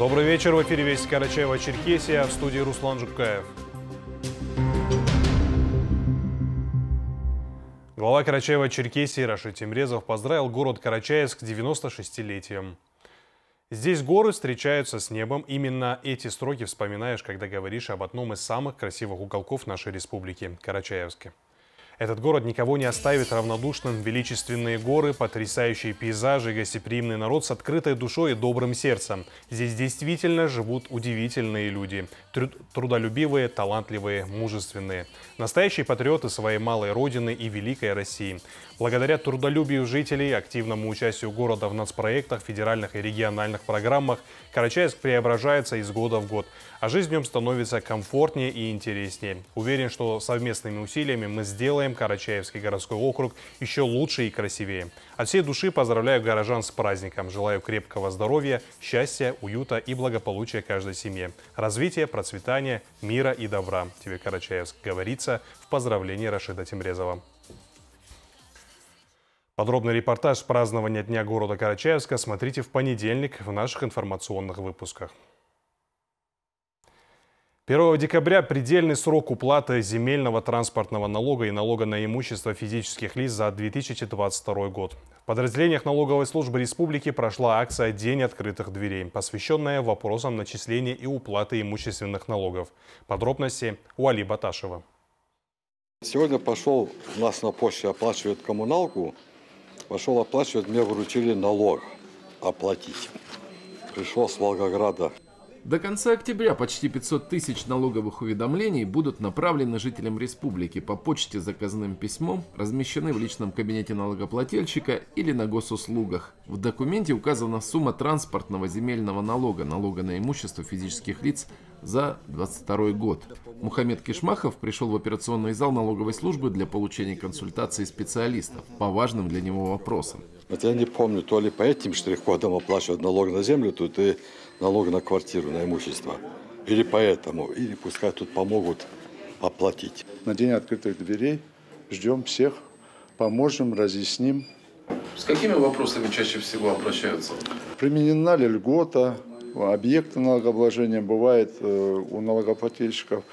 Добрый вечер. В эфире Вести Карачаева-Черкесия. В студии Руслан Жукаев. Глава Карачаева-Черкесии Рашид Тимрезов поздравил город Карачаевск с 96-летием. Здесь горы встречаются с небом. Именно эти строки вспоминаешь, когда говоришь об одном из самых красивых уголков нашей республики – Карачаевске. Этот город никого не оставит равнодушным. Величественные горы, потрясающие пейзажи, гостеприимный народ с открытой душой и добрым сердцем. Здесь действительно живут удивительные люди. Трудолюбивые, талантливые, мужественные. Настоящие патриоты своей малой родины и великой России. Благодаря трудолюбию жителей, активному участию города в нацпроектах, федеральных и региональных программах, Карачаевск преображается из года в год, а жизнь в нем становится комфортнее и интереснее. Уверен, что совместными усилиями мы сделаем Карачаевский городской округ еще лучше и красивее. От всей души поздравляю горожан с праздником. Желаю крепкого здоровья, счастья, уюта и благополучия каждой семье. Развития, процветания, мира и добра. Тебе, Карачаевск, говорится в поздравлении Рашида Тимрезова. Подробный репортаж празднования Дня города Карачаевска смотрите в понедельник в наших информационных выпусках. 1 декабря предельный срок уплаты земельного транспортного налога и налога на имущество физических лиц за 2022 год. В подразделениях налоговой службы республики прошла акция «День открытых дверей», посвященная вопросам начисления и уплаты имущественных налогов. Подробности у Али Баташева. Сегодня пошел, у нас на почте оплачивают коммуналку, Пошел оплачивать, мне вручили налог оплатить. Пришел с Волгограда. До конца октября почти 500 тысяч налоговых уведомлений будут направлены жителям республики по почте заказным письмом, размещены в личном кабинете налогоплательщика или на госуслугах. В документе указана сумма транспортного земельного налога, налога на имущество физических лиц за 2022 год. Мухаммед Кишмахов пришел в операционный зал налоговой службы для получения консультации специалистов по важным для него вопросам. Вот я не помню, то ли по этим штрих-кодам оплачивать налог на землю, тут и налог на квартиру, на имущество. Или поэтому, или пускай тут помогут оплатить. На день открытых дверей ждем всех, поможем, разъясним. С какими вопросами чаще всего обращаются? Применена ли льгота, объекта налогообложения бывает э, у налогоплательщиков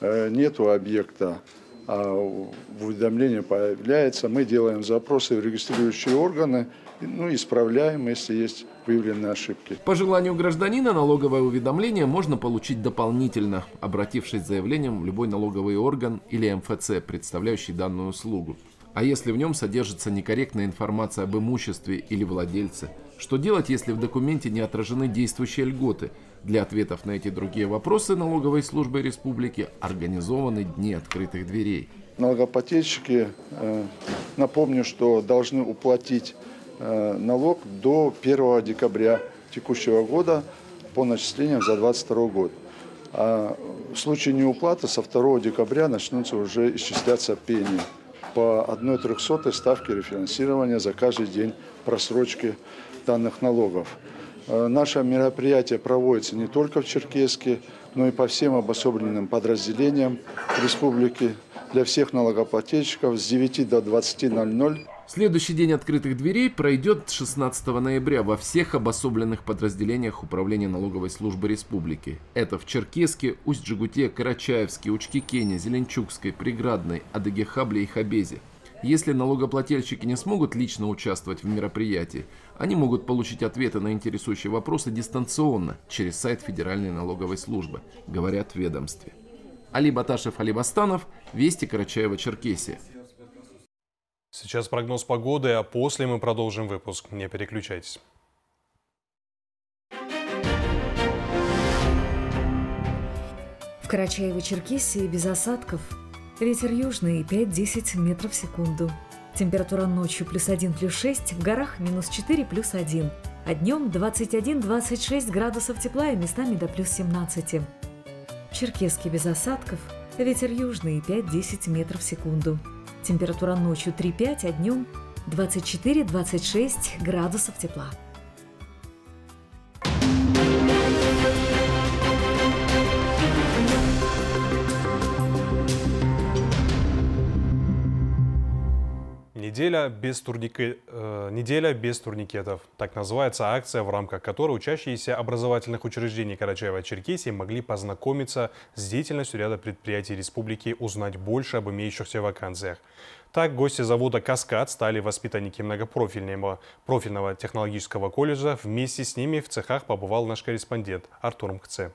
э, нету объекта, а в уведомлении появляется, мы делаем запросы в регистрирующие органы, ну, исправляем, если есть выявленные ошибки. По желанию гражданина налоговое уведомление можно получить дополнительно, обратившись с заявлением в любой налоговый орган или МФЦ, представляющий данную услугу. А если в нем содержится некорректная информация об имуществе или владельце? Что делать, если в документе не отражены действующие льготы? Для ответов на эти другие вопросы налоговой службы республики организованы дни открытых дверей. Налогоплательщики, э, напомню, что должны уплатить налог до 1 декабря текущего года по начислениям за 2022 год. А в случае неуплаты со 2 декабря начнутся уже исчисляться пени по 1 трехсотой ставке рефинансирования за каждый день просрочки данных налогов. Э, наше мероприятие проводится не только в Черкеске, но и по всем обособленным подразделениям республики для всех налогоплательщиков с 9 до 20.00 Следующий день открытых дверей пройдет 16 ноября во всех обособленных подразделениях Управления налоговой службы республики. Это в Черкеске, Усть-Джигуте, Карачаевске, Учкикене, Зеленчукской, Приградной, Адыгехабле и Хабезе. Если налогоплательщики не смогут лично участвовать в мероприятии, они могут получить ответы на интересующие вопросы дистанционно через сайт Федеральной налоговой службы, говорят в ведомстве. Али Баташев, Али Бастанов, Вести Карачаева-Черкесия. Сейчас прогноз погоды, а после мы продолжим выпуск. Не переключайтесь. В Карачаево-Черкесии без осадков. Ветер южный 5-10 метров в секунду. Температура ночью плюс 1 плюс 6, в горах минус 4 плюс 1. А днем 21-26 градусов тепла и местами до плюс 17. В Черкеске без осадков. Ветер южный 5-10 метров в секунду. Температура ночью 3-5, а днем 24-26 градусов тепла. Неделя без, турники... э, Неделя без турникетов. Так называется акция, в рамках которой учащиеся образовательных учреждений Карачаева-Черкесии могли познакомиться с деятельностью ряда предприятий республики, узнать больше об имеющихся вакансиях. Так, гости завода «Каскад» стали воспитанники многопрофильного профильного технологического колледжа. Вместе с ними в цехах побывал наш корреспондент Артур Мкце.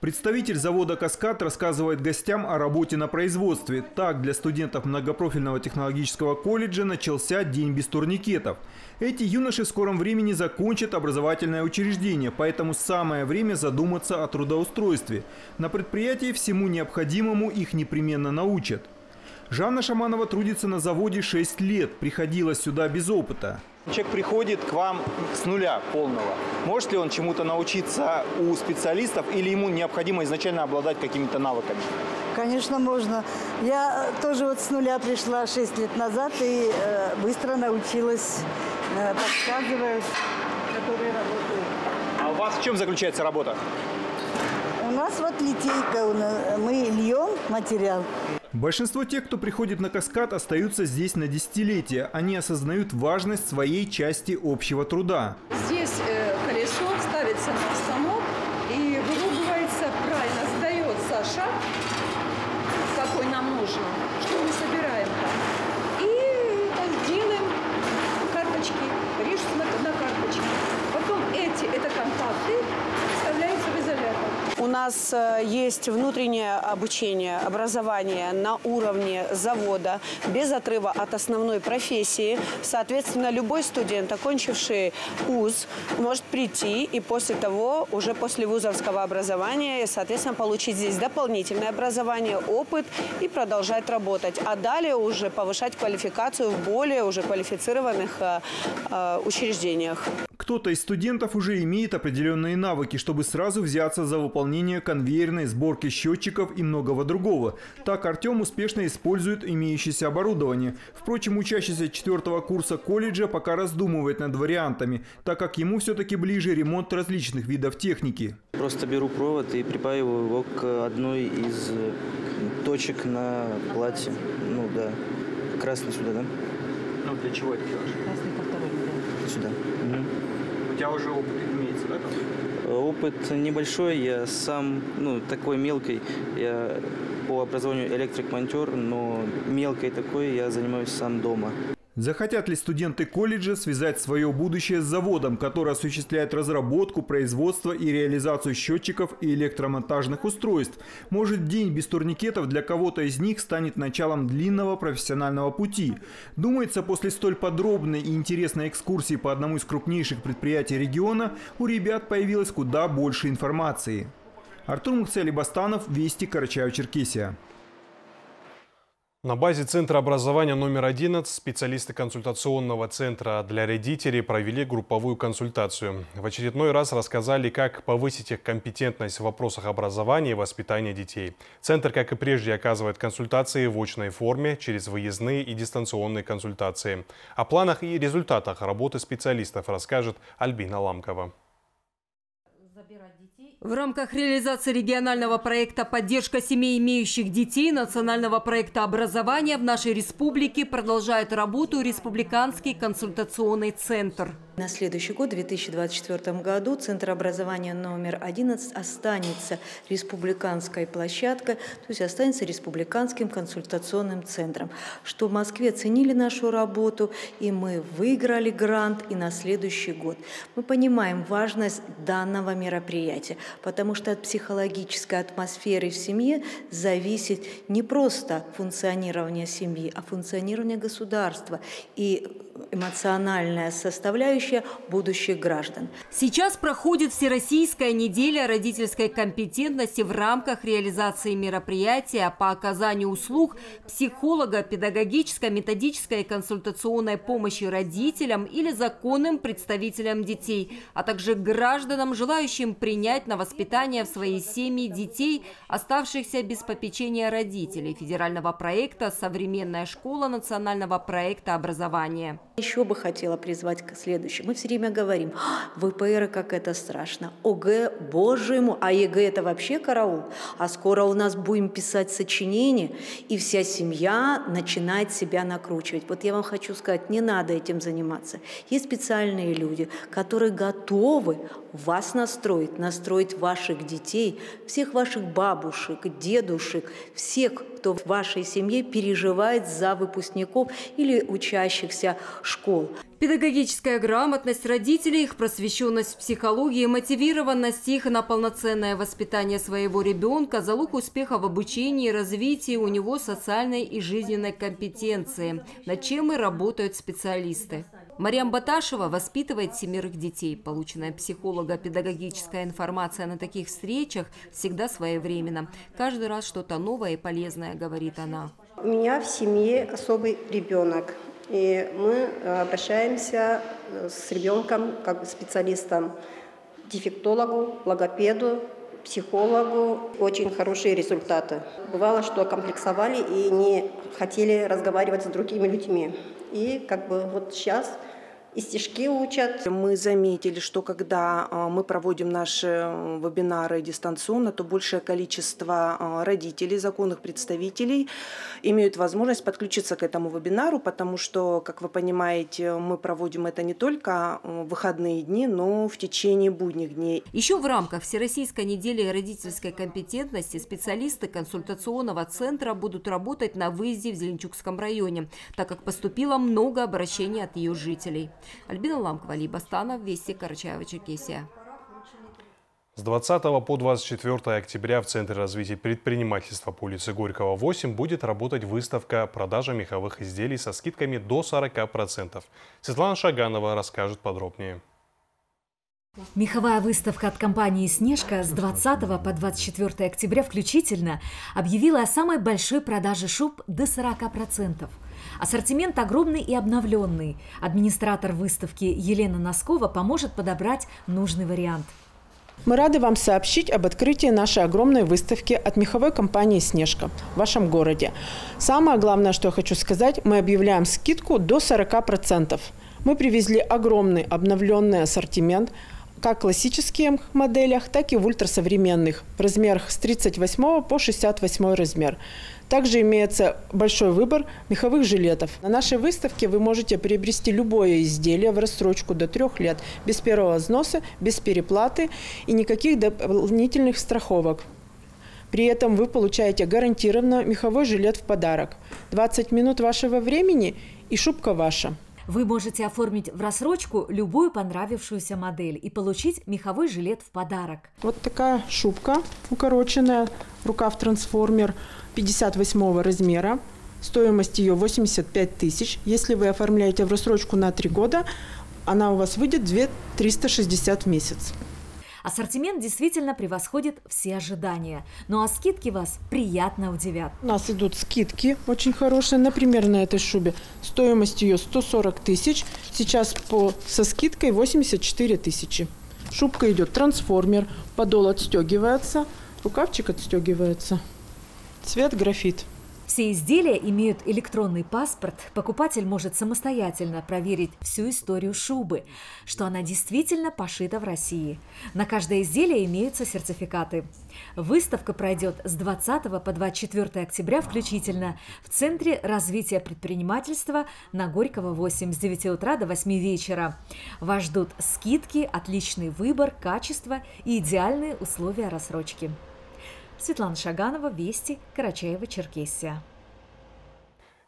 Представитель завода «Каскад» рассказывает гостям о работе на производстве. Так, для студентов многопрофильного технологического колледжа начался день без турникетов. Эти юноши в скором времени закончат образовательное учреждение, поэтому самое время задуматься о трудоустройстве. На предприятии всему необходимому их непременно научат. Жанна Шаманова трудится на заводе 6 лет, приходила сюда без опыта. Человек приходит к вам с нуля полного. Может ли он чему-то научиться у специалистов или ему необходимо изначально обладать какими-то навыками? Конечно, можно. Я тоже вот с нуля пришла 6 лет назад и э, быстро научилась, э, подсказывают, которые работают. А у вас в чем заключается работа? У нас вот литейка, мы льем материал. Большинство тех, кто приходит на каскад, остаются здесь на десятилетия. Они осознают важность своей части общего труда. Здесь э, колесо ставится на станок и выругивается правильно, сдается шаг, какой нам нужен, что мы собираем там. И это делаем карточки, режутся на, на карточки. Потом эти, это контакты, вставляются в изолятор. У нас э, есть внутреннее обучение, образование на уровне завода, без отрыва от основной профессии. Соответственно, любой студент, окончивший вуз, может прийти и после того, уже после вузовского образования, соответственно, получить здесь дополнительное образование, опыт и продолжать работать. А далее уже повышать квалификацию в более уже квалифицированных э, э, учреждениях. Кто-то из студентов уже имеет определенные навыки, чтобы сразу взяться за выполнение конвейерной сборки счетчиков и многого другого. Так Артем успешно использует имеющееся оборудование. Впрочем, учащийся четвертого курса колледжа пока раздумывает над вариантами, так как ему все-таки ближе ремонт различных видов техники. Просто беру провод и припаиваю его к одной из точек на платье. Ну да, красный сюда, да? Ну, для чего это делаешь? Сюда. Мгм. Тебя уже опыт имеется, да? там? Э, Опыт небольшой, я сам, ну, такой мелкой, я по образованию электрик-монтер, но мелкой такой я занимаюсь сам дома. Захотят ли студенты колледжа связать свое будущее с заводом, который осуществляет разработку, производство и реализацию счетчиков и электромонтажных устройств? Может, день без турникетов для кого-то из них станет началом длинного профессионального пути? Думается, после столь подробной и интересной экскурсии по одному из крупнейших предприятий региона у ребят появилось куда больше информации. Артур Мухцели Бастанов, Вести, Карачаево-Черкесия. На базе Центра образования номер 11 специалисты консультационного центра для родителей провели групповую консультацию. В очередной раз рассказали, как повысить их компетентность в вопросах образования и воспитания детей. Центр, как и прежде, оказывает консультации в очной форме через выездные и дистанционные консультации. О планах и результатах работы специалистов расскажет Альбина Ламкова. В рамках реализации регионального проекта «Поддержка семей, имеющих детей» национального проекта образования в нашей республике продолжает работу Республиканский консультационный центр. На следующий год, в 2024 году, Центр образования номер 11 останется республиканской площадкой, то есть останется республиканским консультационным центром. Что в Москве ценили нашу работу, и мы выиграли грант и на следующий год. Мы понимаем важность данного мероприятия, потому что от психологической атмосферы в семье зависит не просто функционирование семьи, а функционирование государства и эмоциональная составляющая будущих граждан. Сейчас проходит Всероссийская неделя родительской компетентности в рамках реализации мероприятия по оказанию услуг психолого-педагогической, методической и консультационной помощи родителям или законным представителям детей, а также гражданам, желающим принять на воспитание в свои семьи детей, оставшихся без попечения родителей федерального проекта «Современная школа национального проекта образования». Еще бы хотела призвать к следующему. Мы все время говорим, «А, ВПР, как это страшно, ОГЭ, боже мой, а ЕГЭ это вообще караул. А скоро у нас будем писать сочинения, и вся семья начинает себя накручивать. Вот я вам хочу сказать, не надо этим заниматься. Есть специальные люди, которые готовы вас настроить, настроить ваших детей, всех ваших бабушек, дедушек, всех, кто в вашей семье переживает за выпускников или учащихся школ. Педагогическая грамотность родителей, их просвещенность в психологии, мотивированность их на полноценное воспитание своего ребенка, залог успеха в обучении и развитии у него социальной и жизненной компетенции, над чем и работают специалисты. Мариам Баташева воспитывает семерых детей. Полученная психолого-педагогическая информация на таких встречах всегда своевременна. Каждый раз что-то новое и полезное, говорит она. У меня в семье особый ребенок. И мы обращаемся с ребенком как специалистом дефектологу, логопеду, психологу. Очень хорошие результаты. Бывало, что комплексовали и не хотели разговаривать с другими людьми. И как бы вот сейчас и стишки учат. Мы заметили, что когда а, мы проводим наши вебинары дистанционно, то большее количество а, родителей, законных представителей имеют возможность подключиться к этому вебинару, потому что, как вы понимаете, мы проводим это не только в выходные дни, но в течение будних дней. Еще в рамках Всероссийской недели родительской компетентности специалисты консультационного центра будут работать на выезде в Зеленчукском районе, так как поступило много обращений от ее жителей. Альбина Ламкова, Ли Бастанов, Вести, Карачаево-Черкесия. С 20 по 24 октября в Центре развития предпринимательства по улице Горького 8 будет работать выставка «Продажа меховых изделий со скидками до 40%. Светлана Шаганова расскажет подробнее. Меховая выставка от компании «Снежка» с 20 по 24 октября включительно объявила о самой большой продаже шуб до 40%. Ассортимент огромный и обновленный. Администратор выставки Елена Носкова поможет подобрать нужный вариант. Мы рады вам сообщить об открытии нашей огромной выставки от меховой компании «Снежка» в вашем городе. Самое главное, что я хочу сказать, мы объявляем скидку до 40%. Мы привезли огромный обновленный ассортимент – как в классических моделях, так и в ультрасовременных в размерах с 38 по 68 размер. Также имеется большой выбор меховых жилетов. На нашей выставке вы можете приобрести любое изделие в рассрочку до трех лет, без первого взноса, без переплаты и никаких дополнительных страховок. При этом вы получаете гарантированно меховой жилет в подарок. 20 минут вашего времени и шубка ваша. Вы можете оформить в рассрочку любую понравившуюся модель и получить меховой жилет в подарок. Вот такая шубка укороченная, рукав трансформер 58 размера. Стоимость ее 85 тысяч. Если вы оформляете в рассрочку на 3 года, она у вас выйдет 2 360 в месяц. Ассортимент действительно превосходит все ожидания. Ну а скидки вас приятно удивят. У нас идут скидки очень хорошие. Например, на этой шубе стоимость ее 140 тысяч. Сейчас по, со скидкой 84 тысячи. Шубка идет трансформер, подол отстегивается, рукавчик отстегивается. Цвет графит. Все изделия имеют электронный паспорт. Покупатель может самостоятельно проверить всю историю шубы, что она действительно пошита в России. На каждое изделие имеются сертификаты. Выставка пройдет с 20 по 24 октября включительно в Центре развития предпринимательства на Горького 8 с 9 утра до 8 вечера. Вас ждут скидки, отличный выбор, качество и идеальные условия рассрочки. Светлана Шаганова, Вести, Карачаева-Черкесия.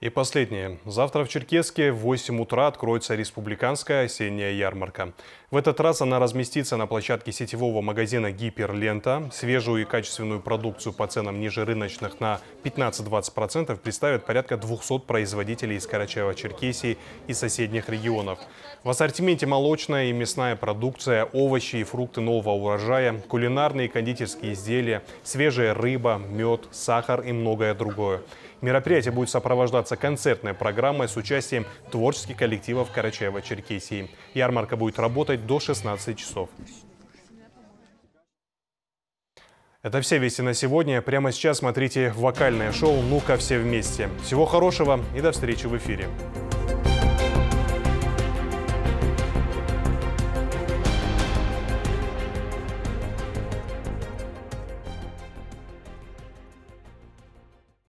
И последнее. Завтра в Черкеске в 8 утра откроется республиканская осенняя ярмарка. В этот раз она разместится на площадке сетевого магазина «Гиперлента». Свежую и качественную продукцию по ценам ниже рыночных на 15-20% представят порядка 200 производителей из Карачаева-Черкесии и соседних регионов. В ассортименте молочная и мясная продукция, овощи и фрукты нового урожая, кулинарные и кондитерские изделия, свежая рыба, мед, сахар и многое другое. Мероприятие будет сопровождаться концертной программой с участием творческих коллективов Карачаева-Черкесии. Ярмарка будет работать до 16 часов. Это все вести на сегодня. Прямо сейчас смотрите вокальное шоу «Ну-ка все вместе». Всего хорошего и до встречи в эфире.